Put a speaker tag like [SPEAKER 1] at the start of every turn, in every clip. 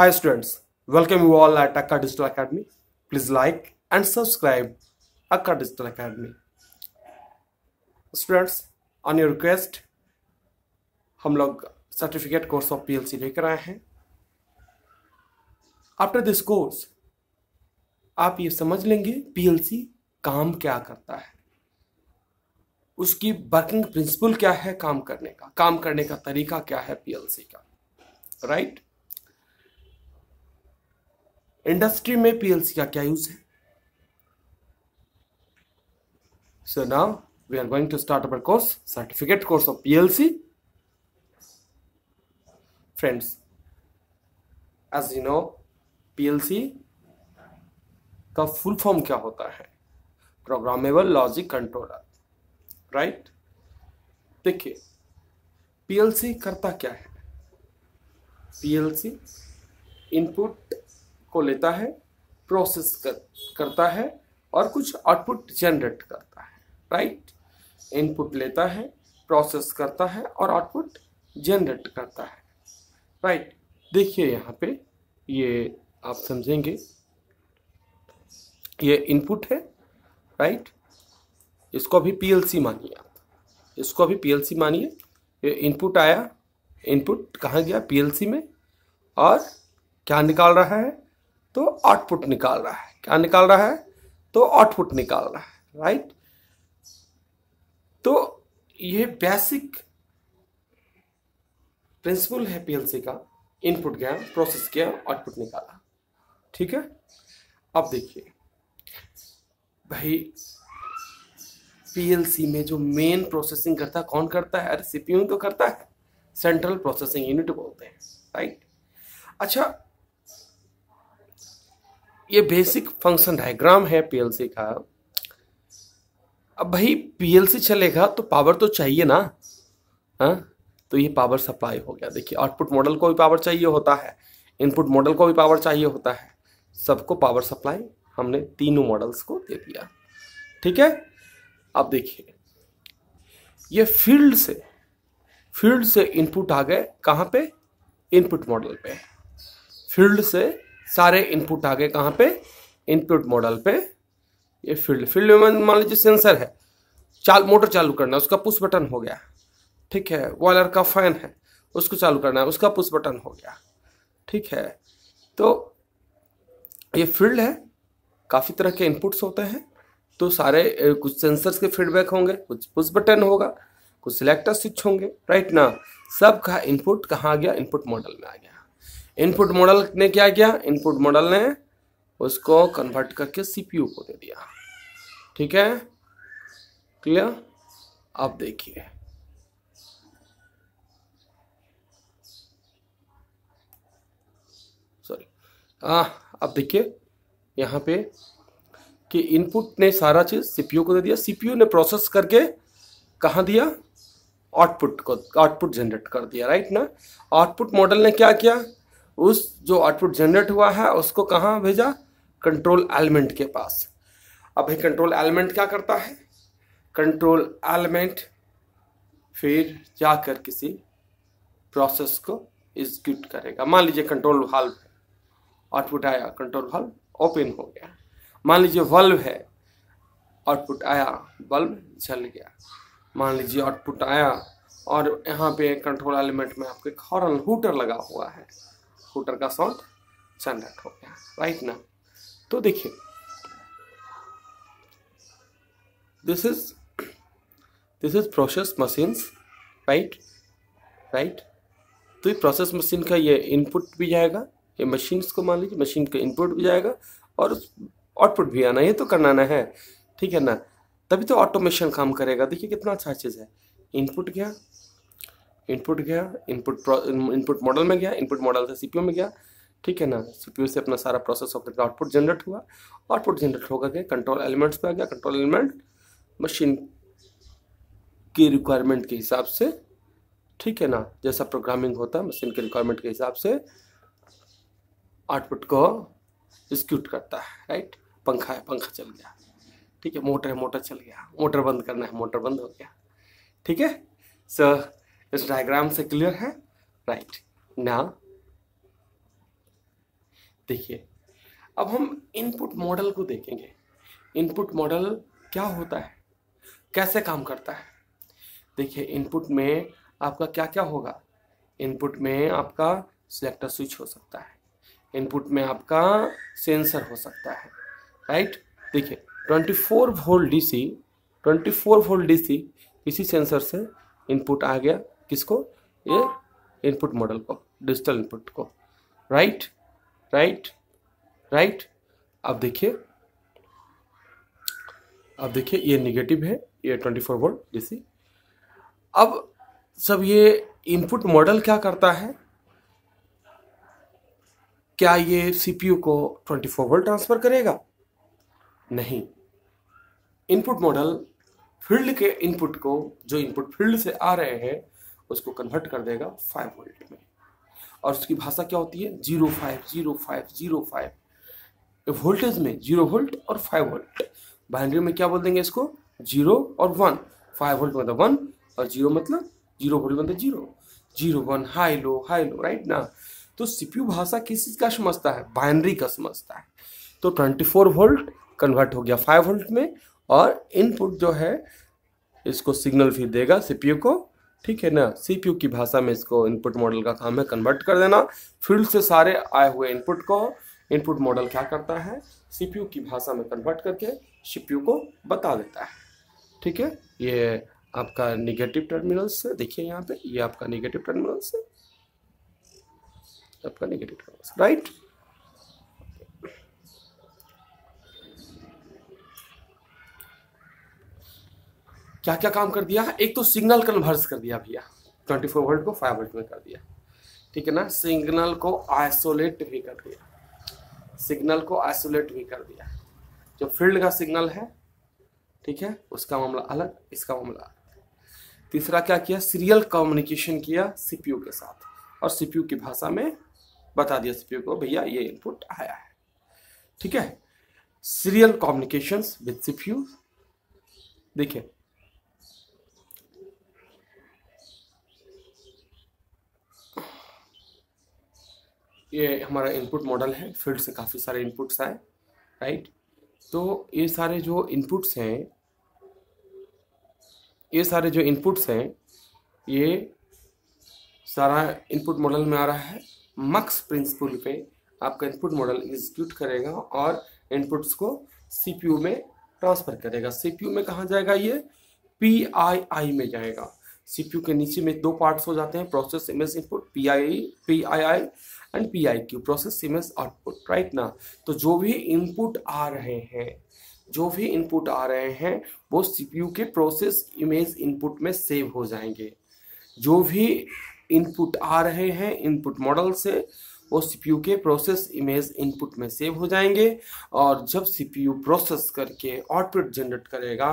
[SPEAKER 1] Hi students, welcome you all at Akka Digital Academy. Please like and subscribe Akka Digital Academy. Students, on your request, हम लोग certificate course of PLC लेकर आए हैं after this course आप ये समझ लेंगे पीएलसी काम क्या करता है उसकी वर्किंग प्रिंसिपल क्या है काम करने का काम करने का तरीका क्या है पीएलसी का राइट right? इंडस्ट्री में पीएलसी का क्या यूज़ है? So now we are going to start our course certificate course of PLC friends as you know PLC का फुल फॉर्म क्या होता है? प्रोग्रामेबल लॉजिक कंट्रोलर राइट देखिए पीएलसी करता क्या है? पीएलसी इनपुट को लेता है प्रोसेस कर, करता है और कुछ आउटपुट जनरेट करता है राइट इनपुट लेता है प्रोसेस करता है और आउटपुट जनरेट करता है राइट देखिए यहाँ पे ये आप समझेंगे। ये इनपुट है राइट इसको अभी पीएलसी मानिए आप। इसको अभी पीएलसी मानिए। ये इनपुट आया इनपुट कहाँ गया? पीएलसी में और क्या निकाल रहा है? तो आउटपुट निकाल रहा है। क्या निकाल रहा है? तो आउटपुट निकाल रहा है राइट तो ये बेसिक प्रिंसिपल है पीएलसी का। इनपुट गया प्रोसेस किया आउटपुट निकाला। ठीक है? अब देखिए, भाई पीएलसी में जो मेन प्रोसेसिंग करता है, कौन करता है? अरे सीपीयू तो करता है। सेंट्रल प्रोसेसिंग यूनिट बोलते हैं राइट अच्छा ये बेसिक फ़ंक्शन डायग्राम है पीएलसी का। अब भाई पीएलसी चलेगा तो पावर तो चाहिए ना। हाँ? तो ये पावर सप्लाई हो गया। देखिए आउटपुट मॉडल को भी पावर चाहिए होता है इनपुट मॉडल को भी पावर चाहिए होता है। सबको पावर सप्लाई हमने तीनों मॉडल्स को दे दिया। ठीक है? अब देखिए, ये फ़ील्ड से फ़ील्ड से इनपुट आ गए कहाँ पे? इनपुट मॉडल पे। फ़ील्ड से सारे इनपुट आ गए कहाँ पे? इनपुट मॉडल पे। ये फ़ील्ड फ़ील्ड में मान लीजिए सेंसर है। चाल मोटर चालू करना है उसका पुश बटन हो गया। ठीक है बॉयलर का फ़ैन है, उसको चालू करना है उसका पुश बटन हो गया। ठीक है तो ये फ़ील्ड है। काफ़ी तरह के इनपुट्स होते हैं। तो सारे कुछ सेंसर्स के फीडबैक होंगे, कुछ पुश बटन होगा, कुछ सिलेक्टर स्विच होंगे। राइट ना सब का इनपुट कहाँ आ गया? इनपुट मॉडल में आ गया। इनपुट मॉडल ने क्या किया? इनपुट मॉडल ने उसको कन्वर्ट करके सीपीयू को दे दिया। ठीक है? क्लियर आप देखिए। सॉरी हाँ अब देखिए, यहाँ पे कि इनपुट ने सारा चीज़ सीपीयू को दे दिया। सीपीयू ने प्रोसेस करके कहाँ दिया? आउटपुट को आउटपुट जनरेट कर दिया राइट ना? आउटपुट मॉडल ने क्या किया? उस जो आउटपुट जनरेट हुआ है, उसको कहाँ भेजा? कंट्रोल एलिमेंट के पास। अब कंट्रोल एलिमेंट क्या करता है? कंट्रोल एलिमेंट फिर जाकर किसी प्रोसेस को एग्जीक्यूट करेगा। मान लीजिए कंट्रोल वाल्व आउटपुट आया, कंट्रोल वाल्व ओपन हो गया। मान लीजिए वल्व है, आउटपुट आया बल्ब जल गया। मान लीजिए आउटपुट आया, और यहाँ पे कंट्रोल एलिमेंट में आपके हॉर्न, हूटर लगा हुआ है। हूटर का साउंड जनरेट हो गया राइट ना? तो देखिए this is this is process machines right right तो ये प्रोसेस मशीन का ये इनपुट भी जाएगा, ये मशीन्स को मान लीजिए मशीन का इनपुट भी जाएगा और आउटपुट भी आना, ये तो करना ना है, ठीक है ना? तभी तो ऑटोमेशन काम करेगा। देखिए कितना अच्छा चीज़ है। इनपुट गया इनपुट गया, इनपुट इनपुट मॉडल में गया, इनपुट मॉडल से सीपीयू में गया, ठीक है ना? सीपीयू से अपना सारा प्रोसेस होकर आउटपुट जनरेट हुआ। आउटपुट जनरेट होकर के कंट्रोल एलिमेंट्स पे आ गया कंट्रोल एलिमेंट मशीन की रिक्वायरमेंट के हिसाब से, ठीक है ना? जैसा प्रोग्रामिंग होता है मशीन के रिक्वायरमेंट के हिसाब से आउटपुट को एग्जीक्यूट करता है राइट पंखा है, पंखा चल गया, ठीक है? मोटर है, मोटर चल गया, मोटर बंद करना है, मोटर बंद हो गया, ठीक है? सो इस डायग्राम से क्लियर है? राइट ना देखिए, अब हम इनपुट मॉडल को देखेंगे। इनपुट मॉडल क्या होता है? कैसे काम करता है? देखिए इनपुट में आपका क्या क्या होगा? इनपुट में आपका सिलेक्टर स्विच हो सकता है। इनपुट में आपका सेंसर हो सकता है। राइट देखिए 24 वोल्ट डीसी 24 वोल्ट डीसी इसी सेंसर से इनपुट आ गया। किसको? ये इनपुट मॉडल को डिजिटल इनपुट को। राइट राइट राइट अब देखिए अब देखिए, ये निगेटिव है, ये 24 फोर वोल्ट डीसी अब सब ये इनपुट मॉडल क्या करता है? क्या ये सीपीयू को 24 वोल्ट ट्रांसफ़र करेगा? नहीं। इनपुट मॉडल फ़ील्ड के इनपुट को, जो इनपुट फ़ील्ड से आ रहे हैं उसको कन्वर्ट कर देगा फाइव वोल्ट में। और उसकी भाषा क्या होती है? Zero five zero five zero five voltage में ज़ीरो वोल्ट और फाइव वोल्ट बाइनरी में क्या बोल देंगे इसको? ज़ीरो और वन फाइव वोल्ट मतलब वन और ज़ीरो मतलब ज़ीरो वोल्ट मतलब zero zero one high low high low right ना? तो सीपीयू भाषा किस चीज़ का समझता है? बाइनरी का समझता है। तो ट्वेंटी फोर वोल्ट कन्वर्ट हो गया फाइव वोल्ट में और इनपुट जो है, इसको सिग्नल फिर देगा सीपीयू को ठीक है ना? सीपीयू की भाषा में इसको इनपुट मॉडल का काम है कन्वर्ट कर देना। फ़ील्ड से सारे आए हुए इनपुट को इनपुट मॉडल क्या करता है? सीपीयू की भाषा में कन्वर्ट करके सीपीयू को बता देता है। ठीक है? ये आपका निगेटिव टर्मिनल्स से देखिए यहाँ पे, ये आपका निगेटिव टर्मिनल्स से आपका निगेटिव टर्मिनल्स राइट क्या क्या काम कर दिया? एक तो सिग्नल कन्वर्स कर दिया भैया। 24 वोल्ट को 5 वोल्ट में कर दिया। ठीक है ना? सिग्नल को आइसोलेट भी कर दिया। सिग्नल को आइसोलेट भी कर दिया। जो फ़ील्ड का सिग्नल है, ठीक है, उसका मामला अलग, इसका मामला अलग। तीसरा क्या किया? सीरियल कम्युनिकेशन किया सीपीयू के साथ। और सीपीयू की भाषा में बता दिया सीपीयू को, भैया, ये इनपुट आया है। ठीक है? Serial communication with CPU. देखिए ये हमारा इनपुट मॉडल है फ़ील्ड से काफ़ी सारे इनपुट्स आए राइट तो ये सारे जो इनपुट्स हैं, ये सारे जो इनपुट्स हैं, ये सारा इनपुट मॉडल में आ रहा है। मक्स प्रिंसिपल पे आपका इनपुट मॉडल एग्जीक्यूट करेगा और इनपुट्स को सीपीयू में ट्रांसफ़र करेगा। सीपीयू में कहाँ जाएगा ये? पी आई आई में जाएगा। सीपीयू के नीचे में दो पार्ट्स हो जाते हैं process image input P I P I I and P I Q process image output right ना तो जो भी इनपुट आ रहे हैं, जो भी इनपुट आ रहे हैं, वो सीपीयू के प्रोसेस इमेज इनपुट में सेव हो जाएँगे। जो भी इनपुट आ रहे हैं इनपुट मॉडल से, वो सीपीयू के प्रोसेस इमेज इनपुट में सेव हो जाएँगे। और जब सीपीयू प्रोसेस करके आउटपुट जनरेट करेगा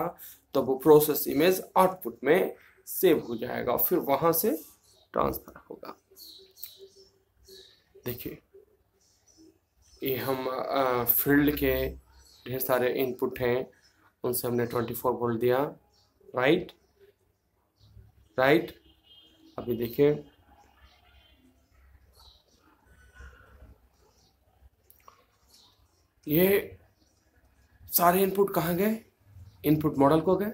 [SPEAKER 1] तो वो प्रोसेस इमेज आउटपुट में सेव हो जाएगा और फिर वहाँ से ट्रांसफ़र होगा। देखिए, ये हम फ़ील्ड के ढेर सारे इनपुट हैं, उनसे हमने 24 वोल्ट दिया। राइट? राइट? अभी देखिए। ये सारे इनपुट कहाँ गए? इनपुट मॉडल को गए।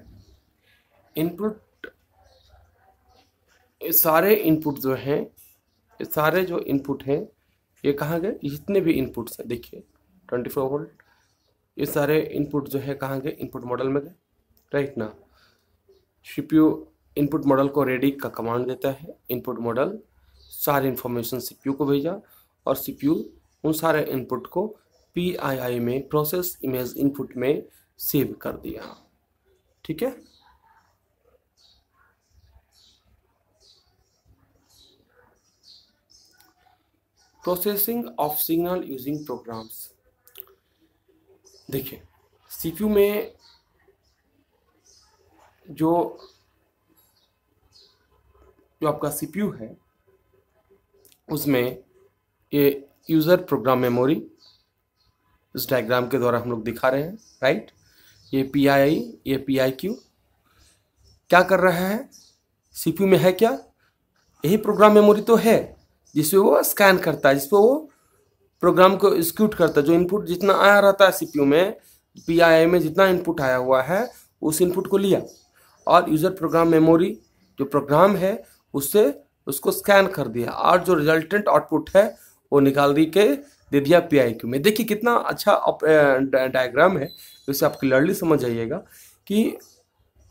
[SPEAKER 1] इनपुट सारे इनपुट जो हैं, सारे जो इनपुट हैं, ये कहाँ गए? जितने भी इनपुट्स हैं, देखिए ट्वेंटी फोर वोल्ट ये सारे इनपुट जो है कहाँ गए? इनपुट मॉडल में गए राइट ना? सीपीयू इनपुट मॉडल को रेडी का कमांड देता है इनपुट मॉडल सारे इन्फॉर्मेशन सीपीयू को भेजा और सीपीयू उन सारे इनपुट को पीआईआई में प्रोसेस इमेज इनपुट में सेव कर दिया। ठीक है? Processing of signal using programs देखिए सीपीयू में जो जो आपका सीपीयू है, उसमें ये यूज़र प्रोग्राम मेमोरी इस डायग्राम के द्वारा हम लोग दिखा रहे हैं राइट ये पी आई आई ये पी आई क्यू क्या कर रहा है? सीपीयू में है क्या? यही प्रोग्राम मेमोरी तो है। जिसपे वो स्कैन करता है, जिसपे वो प्रोग्राम को एग्जीक्यूट करता है। जो इनपुट जितना आया रहता है सीपीयू में पीआईआई में जितना इनपुट आया हुआ है, उस इनपुट को लिया। और यूज़र प्रोग्राम मेमोरी जो प्रोग्राम है, उससे उसको स्कैन कर दिया। और जो रिजल्टेंट आउटपुट है, वो निकाल दी के दे दिया पी आई में। देखिए कितना अच्छा डायग्राम है। इसे आप क्लियरली समझ आइएगा कि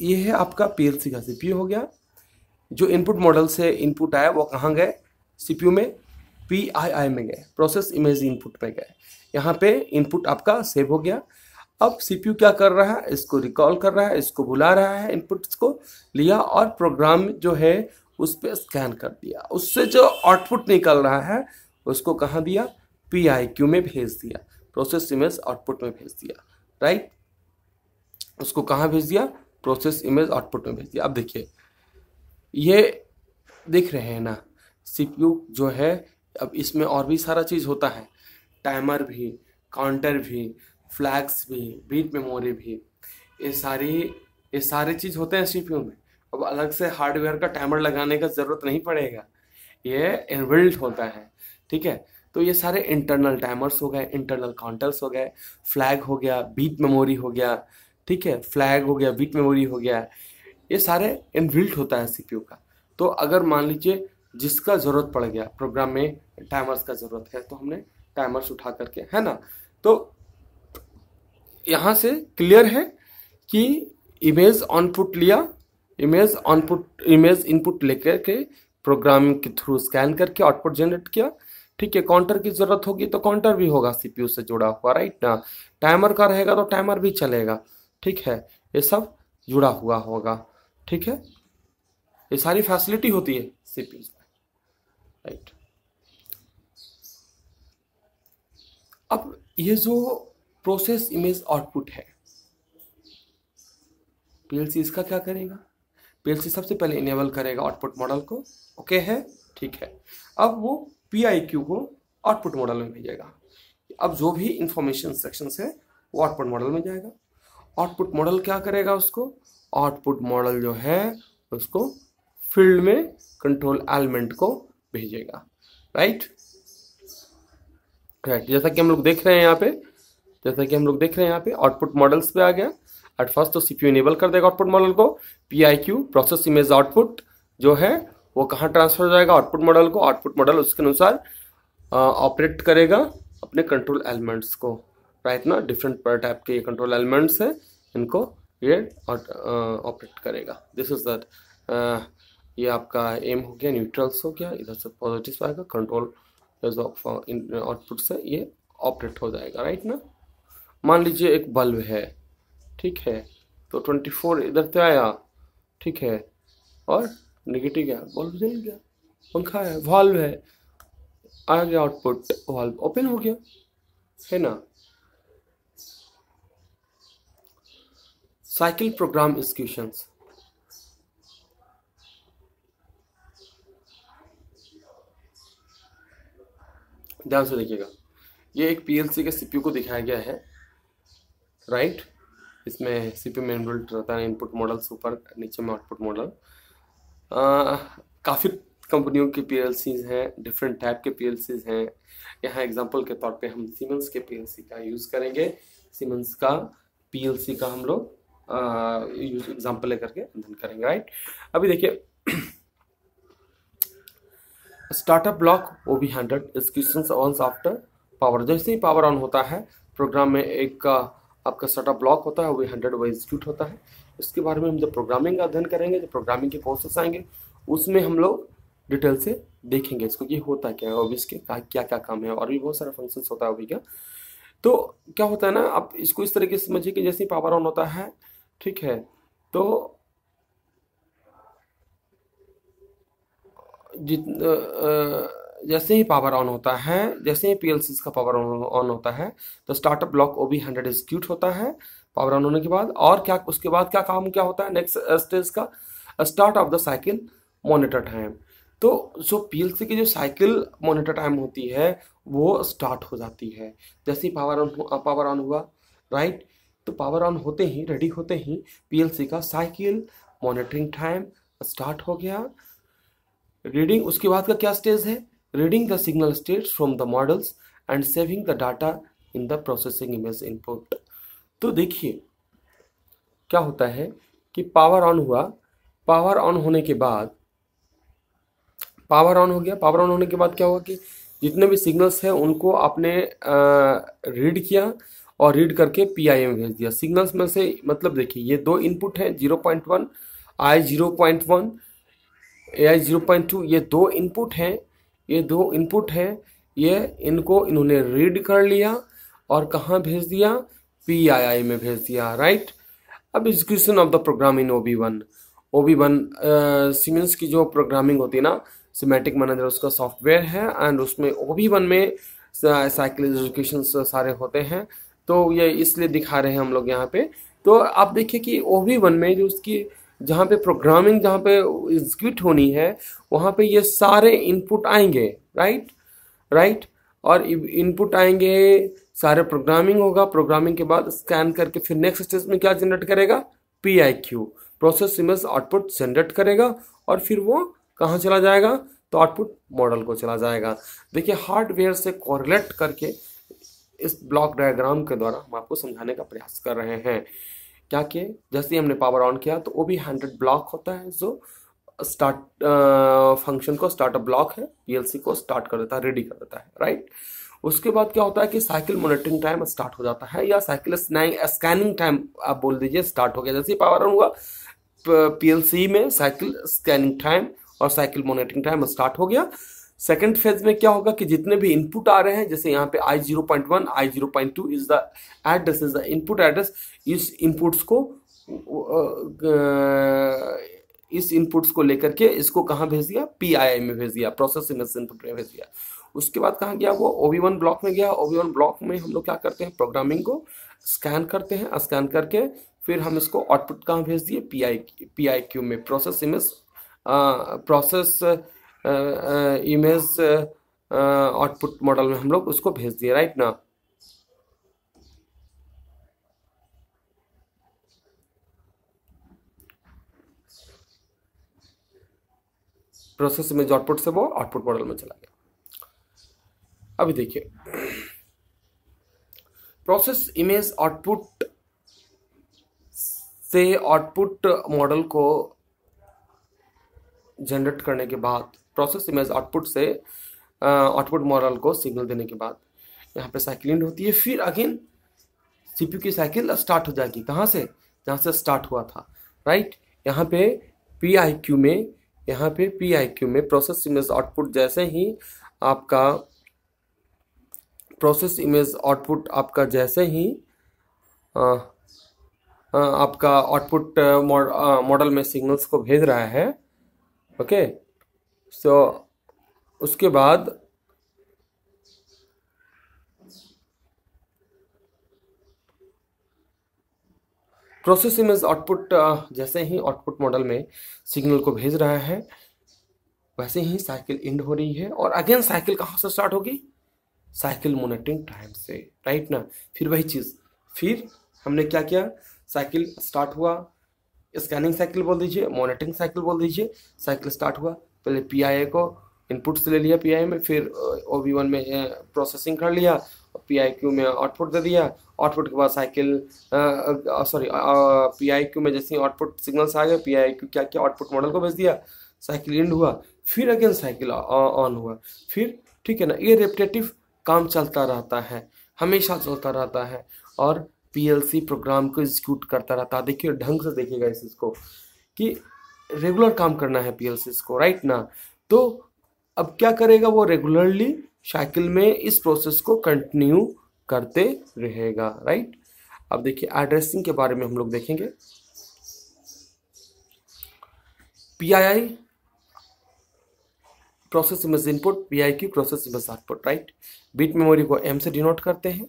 [SPEAKER 1] ये है आपका पी का सी पी यू हो गया। जो इनपुट मॉडल से इनपुट आया, वो कहाँ गए? सी यू में पी आई आई में गए प्रोसेस इमेज इनपुट पे गए। यहाँ पे इनपुट आपका सेव हो गया। अब सीपीयू क्या कर रहा है? इसको रिकॉल कर रहा है, इसको बुला रहा है इनपुट्स को लिया और प्रोग्राम जो है, उस पर स्कैन कर दिया। उससे जो आउटपुट निकल रहा है, उसको कहाँ दिया? पी आई क्यू में भेज दिया। प्रोसेस इमेज आउटपुट में भेज दिया। राइट उसको कहाँ भेज दिया? प्रोसेस इमेज आउटपुट में भेज दिया। अब देखिए, ये देख रहे हैं ना सीपीयू जो है, अब इसमें और भी सारा चीज़ होता है। टाइमर भी, काउंटर भी फ्लैग्स भी, बीट मेमोरी भी, ये सारी, ये सारे चीज़ होते हैं सीपीयू में। अब अलग से हार्डवेयर का टाइमर लगाने का ज़रूरत नहीं पड़ेगा। ये इनबिल्ट होता है, ठीक है? तो ये सारे इंटरनल टाइमर्स हो गए, इंटरनल काउंटर्स हो गए, फ्लैग हो गया, बीट मेमोरी हो गया, ठीक है? फ्लैग हो गया, बीट मेमोरी हो गया, ये सारे इनबिल्ट होता है सीपीयू का। तो अगर मान लीजिए जिसका ज़रूरत पड़ गया प्रोग्राम में टाइमर्स का ज़रूरत है तो हमने टाइमर्स उठा करके, है ना? तो यहाँ से क्लियर है कि इमेज ऑनपुट लिया इमेज ऑनपुट इमेज इनपुट लेकर के प्रोग्राम के थ्रू स्कैन करके आउटपुट जनरेट किया। ठीक है काउंटर की ज़रूरत होगी तो काउंटर भी होगा सीपीयू से जुड़ा हुआ राइट ना? टाइमर का रहेगा तो टाइमर भी चलेगा। ठीक है, ये सब जुड़ा हुआ होगा। ठीक है? ये सारी फैसिलिटी होती है सीपीयू राइट अब ये जो प्रोसेस इमेज आउटपुट है पीएलसी इसका क्या करेगा? पीएलसी सबसे पहले इनेबल करेगा आउटपुट मॉडल को। ओके है? ठीक है। अब वो पीआईक्यू को आउटपुट मॉडल में भेजेगा। अब जो भी इंफॉर्मेशन सेक्शन है, वो आउटपुट मॉडल में जाएगा। आउटपुट मॉडल क्या करेगा उसको? आउटपुट मॉडल जो है, उसको फ़ील्ड में कंट्रोल एलिमेंट को भेजेगा। राइट राइट जैसा कि हम लोग देख रहे हैं यहाँ पे, जैसा कि हम लोग देख रहे हैं यहाँ पे आउटपुट मॉडल्स पे आ गया। एट फ़र्स्ट तो सीपीयू इनेबल कर देगा आउटपुट मॉडल को। पीआईक्यू प्रोसेस इमेज आउटपुट जो है, वो कहाँ ट्रांसफ़र हो जाएगा? आउटपुट मॉडल को। आउटपुट मॉडल उसके अनुसार ऑपरेट करेगा अपने कंट्रोल एलिमेंट्स को। राइट ना? डिफरेंट टाइप के कंट्रोल एलिमेंट्स हैं, इनको ये ऑपरेट करेगा। दिस इज़ दैट ये आपका एम हो गया न्यूट्रल्स हो गया, इधर से पॉजिटिव आएगा कंट्रोल आउटपुट से ये ऑपरेट हो जाएगा राइट ना? मान लीजिए एक बल्ब है, ठीक है तो ट्वेंटी फोर इधर से आया, ठीक है, और निगेटिव गया बल्ब जल गया, पंखा है वॉल्व है, आ गया आउटपुट वॉल्व ओपन हो गया, है ना? साइकिल प्रोग्राम एक्सक्यूशंस ध्यान से देखिएगा। ये एक पीएलसी के सीपीयू को दिखाया गया है। राइट इसमें सीपीयू में इनबिल्ट रहता है इनपुट मॉडल सुपर नीचे में आउटपुट मॉडल काफ़ी कंपनियों के पी हैं डिफरेंट टाइप के पी हैं। यहाँ एग्जांपल के तौर पे हम सीमेंस के पीएलसी का यूज़ करेंगे। सीमेंस का पीएलसी का हम लोग एग्ज़ाम्पल लेकर के अध्ययन करेंगे राइट अभी देखिए स्टार्टअप ब्लॉक, वो भी hundred execution on after power जैसे ही पावर ऑन होता है प्रोग्राम में एक का आपका स्टार्टअप ब्लॉक होता है, वो हंड्रेड वो एग्जीक्यूट होता है। इसके बारे में हम जब प्रोग्रामिंग का अध्ययन करेंगे जब प्रोग्रामिंग के कोर्सेस आएँगे, उसमें हम लोग डिटेल से देखेंगे इसको कि होता क्या है ऑबिस के क्या क्या क्या काम है, और भी बहुत सारा फ़ंक्शंस होता है अभी क्या तो क्या होता है ना, आप इसको इस तरीके से समझिए कि जैसे ही पावर ऑन होता है, ठीक है तो जित जैसे ही पावर ऑन होता है, जैसे ही पीएलसी का पावर ऑन होता है तो startup block O B hundred execute होता है पावर ऑन होने के बाद। और क्या, उसके बाद क्या काम, क्या होता है? नेक्स्ट स्टेज का start of the cycle monitor time तो जो पीएलसी की जो साइकिल मोनिटर टाइम होती है, वो स्टार्ट हो जाती है। जैसे ही पावर ऑन पावर ऑन हुआ राइट तो पावर ऑन होते ही रेडी होते ही पीएलसी का साइकिल मॉनिटरिंग टाइम स्टार्ट हो गया। रीडिंग उसके बाद का क्या स्टेज है? Reading the signal state from the models and saving the data in the processing image input तो देखिए, क्या होता है कि पावर ऑन हुआ। पावर ऑन होने के बाद पावर ऑन हो गया। पावर ऑन होने के बाद क्या हुआ कि जितने भी सिग्नल्स हैं, उनको आपने रीड किया और रीड करके पी आई भेज दिया। सिग्नल्स में से मतलब देखिए, ये दो इनपुट हैं zero point one I zero point one A I zero point two ये दो इनपुट हैं, ये दो इनपुट हैं, ये इनको इन्होंने रीड कर लिया और कहाँ भेज दिया? पी आई आई में भेज दिया राइट अब execution of the program in O B one O B one Siemens की जो प्रोग्रामिंग होती है ना सीमेटिक मैनेजर उसका सॉफ्टवेयर है एंड उसमें ओ बी वन में साइकिल एजुकेशन सारे होते हैं। तो ये इसलिए दिखा रहे हैं हम लोग यहाँ पे। तो आप देखिए कि ओ बी वन में जो उसकी जहाँ पे प्रोग्रामिंग जहाँ पे एग्जीक्यूट होनी है, वहाँ पे ये सारे इनपुट आएँगे राइट राइट और इनपुट आएँगे, सारे प्रोग्रामिंग होगा प्रोग्रामिंग के बाद स्कैन करके फिर नेक्स्ट स्टेज में क्या जनरेट करेगा? P I Q process image output generate करेगा और फिर वो कहाँ चला जाएगा? तो आउटपुट मॉडल को चला जाएगा। देखिए हार्डवेयर से कोरिलेट करके इस ब्लॉक डायग्राम के द्वारा हम आपको समझाने का प्रयास कर रहे हैं। क्या कि जैसे ही हमने पावर ऑन किया तो वो भी हंड्रेड ब्लॉक होता है, जो स्टार्ट फ़ंक्शन को स्टार्टअप ब्लॉक है पीएलसी को स्टार्ट कर देता है रेडी कर देता है राइट उसके बाद क्या होता है कि साइकिल मोनिटरिंग टाइम स्टार्ट हो जाता है, या साइकिल स्कैनिंग टाइम आप बोल दीजिए स्टार्ट हो गया। जैसे पावर ऑन हुआ पीएलसी में साइकिल स्कैनिंग टाइम और साइकिल मोनिटरिंग टाइम स्टार्ट हो गया। सेकेंड फ़ेज़ में क्या होगा कि जितने भी इनपुट आ रहे हैं, जैसे यहाँ पे I zero point one I zero point two is the address is the input address इस इनपुट्स को इस इनपुट्स को लेकर के इसको कहाँ भेज दिया? पी आई आई में भेज दिया प्रोसेस इमेज इनपुट में भेज दिया। उसके बाद कहाँ गया वो? ओ वी वन ब्लॉक में गया। ओ वी वन ब्लॉक में हम लोग क्या करते हैं? प्रोग्रामिंग को स्कैन करते हैं। स्कैन करके फिर हम इसको आउटपुट कहाँ भेज दिए? P I P I Q में। Process image process image output model में हम लोग उसको भेज दिए राइट ना? प्रोसेस इमेज आउटपुट से वो आउटपुट मॉडल में चला गया। अभी देखिए। प्रोसेस इमेज आउटपुट से आउटपुट मॉडल को जनरेट करने के बाद प्रोसेस इमेज आउटपुट से आउटपुट मॉडल को सिग्नल देने के बाद यहाँ पे साइकिल होती है। फिर अगेन सीपीयू की साइकिल स्टार्ट हो जाएगी। कहाँ से? जहाँ से स्टार्ट हुआ था। राइट यहाँ पे पी आई क्यू में यहाँ पे पी आई क्यू में प्रोसेस इमेज आउटपुट जैसे ही आपका प्रोसेस इमेज आउटपुट आपका जैसे ही आ, आपका आउटपुट मॉडल में सिग्नल्स को भेज रहा है। ओके सो उसके बाद प्रोसेस इमेज आउटपुट जैसे ही आउटपुट मॉडल में सिग्नल को भेज रहा है, वैसे ही साइकिल इंड हो रही है और अगेन साइकिल कहाँ से स्टार्ट होगी? साइकिल मोनिटरिंग टाइम से राइट ना? फिर वही चीज़। फिर हमने क्या किया? साइकिल स्टार्ट हुआ। स्कैनिंग साइकिल बोल दीजिए मॉनिटरिंग साइकिल बोल दीजिए साइकिल स्टार्ट हुआ। पहले पी को इनपुट से ले लिया PI में, फिर ओ वी वन में प्रोसेसिंग कर लिया पी आई क्यू में आउटपुट दे दिया। आउटपुट के बाद cycle sorry P I Q में जैसे आउटपुट सिग्नल्स आ गए पी आई क्यू क्या क्या आउटपुट मॉडल को भेज दिया। साइकिल इंड हुआ, फिर अगेन साइकिल ऑन हुआ। फिर, ठीक है ना, ये रेपटेटिव काम चलता रहता है, हमेशा चलता रहता है, और पीएलसी प्रोग्राम को एग्जीक्यूट करता रहता है। देखिए, ढंग से देखिएगा इस चीज़ को, कि रेगुलर काम करना है पीएलसी को राइट ना? तो अब क्या करेगा वो रेगुलरली साइकिल में इस प्रोसेस को कंटिन्यू करते रहेगा राइट अब देखिए एड्रेसिंग के बारे में हम लोग देखेंगे। P I I process image input P I Q process image output right bit memory को एम से डिनोट करते हैं।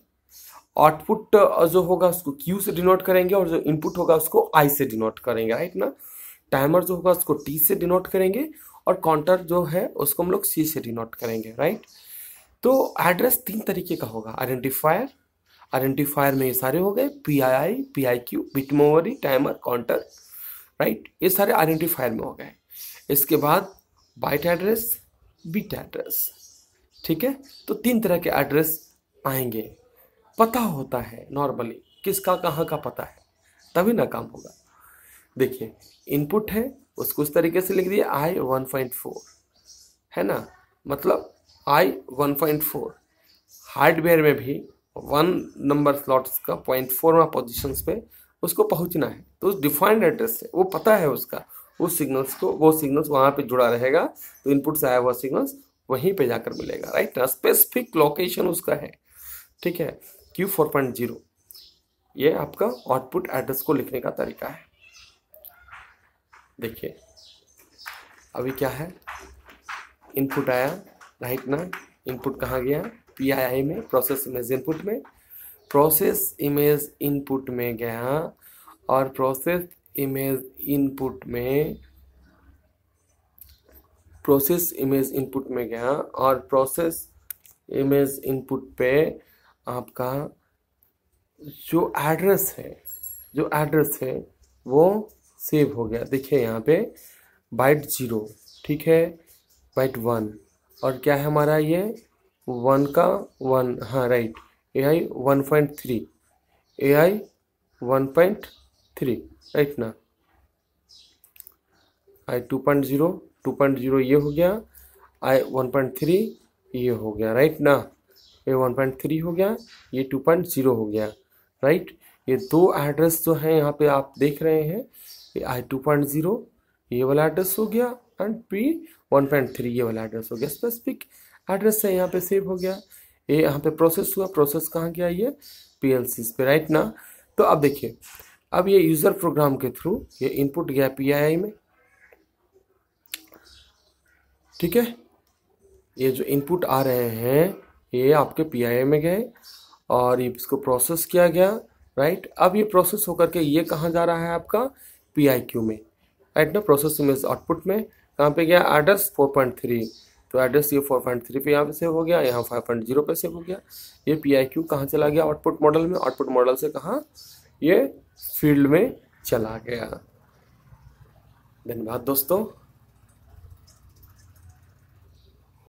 [SPEAKER 1] आउटपुट जो होगा उसको क्यू से डिनोट करेंगे और जो इनपुट होगा उसको आई से डिनोट करेंगे राइट ना? टाइमर जो होगा उसको टी से डिनोट करेंगे और काउंटर जो है उसको हम लोग सी से डिनोट करेंगे राइट तो एड्रेस तीन तरीके का होगा, आइडेंटिफायर आइडेंटिफायर में ये सारे हो गए P I I P I Q bit memory, timer, counter right ये सारे आइडेंटिफायर में हो गए। इसके बाद बाइट एड्रेस, बिट एड्रेस, ठीक है? तो तीन तरह के एड्रेस आएँगे। पता होता है नॉर्मली किसका, कहाँ का पता है, तभी ना काम होगा। देखिए इनपुट है, उसको उस तरीके से लिख दिया आई वन पॉइंट फोर है ना? मतलब I one point four hardware में भी वन नंबर स्लॉट्स का पॉइंट फोर पोजिशन पे उसको पहुँचना है। तो उस डिफाइंड एड्रेस से, वो पता है उसका उस सिग्नल्स को, वो सिग्नल्स वहाँ पे जुड़ा रहेगा तो इनपुट से आया हुआ सिग्नल्स वहीं पे जाकर मिलेगा राइट ना स्पेसिफिक लोकेशन उसका है, ठीक है? क्यू फोर पॉइंट ज़ीरो ये आपका आउटपुट एड्रेस को लिखने का तरीका है। देखिए, अभी क्या है? इनपुट आया राइट ना? इनपुट कहाँ गया? पी आई आई में प्रोसेस इमेज इनपुट में। प्रोसेस इमेज इनपुट में गया और प्रोसेस इमेज इनपुट में प्रोसेस इमेज इनपुट में गया और प्रोसेस इमेज इनपुट पे आपका जो एड्रेस है, जो एड्रेस है, वो सेव हो गया। देखिए यहाँ पे बाइट ज़ीरो ठीक है? बाइट वन और क्या है हमारा ये? वन का वन हाँ right A I one point three A I one point three right ना? I two point zero two point zero ये हो गया। आई वन पॉइंट थ्री ये हो गया राइट ना? ये वन पॉइंट थ्री हो गया, ये टू पॉइंट ज़ीरो हो गया राइट ये दो एड्रेस जो है यहाँ पे आप देख रहे हैं। ये आई टू पॉइंट ज़ीरो ये वाला एड्रेस हो गया and P one point three ये वाला एड्रेस हो गया। स्पेसिफिक एड्रेस है, यहाँ पे सेव हो गया। ये यहाँ पे प्रोसेस हुआ प्रोसेस कहाँ गया ये पी एल सी पे राइट ना? तो अब देखिए, अब ये यूज़र प्रोग्राम के थ्रू ये इनपुट गया पी आई आई में, ठीक है? ये जो इनपुट आ रहे हैं, ये आपके पी आई आई में गए और ये इसको प्रोसेस किया गया राइट अब ये प्रोसेस होकर के ये कहाँ जा रहा है आपका? पी आई क्यू में। राइट ना प्रोसेस इमेज आउटपुट में। कहाँ पे गया? एड्रेस फोर पॉइंट थ्री तो एड्रेस ये फोर पॉइंट थ्री पे यहाँ पे सेव हो गया, यहाँ फाइव पॉइंट ज़ीरो पे सेव हो गया। ये पी आई क्यू कहाँ चला गया? आउटपुट मॉडल में। आउटपुट मॉडल से कहाँ ये फ़ील्ड में चला गया। धन्यवाद दोस्तों।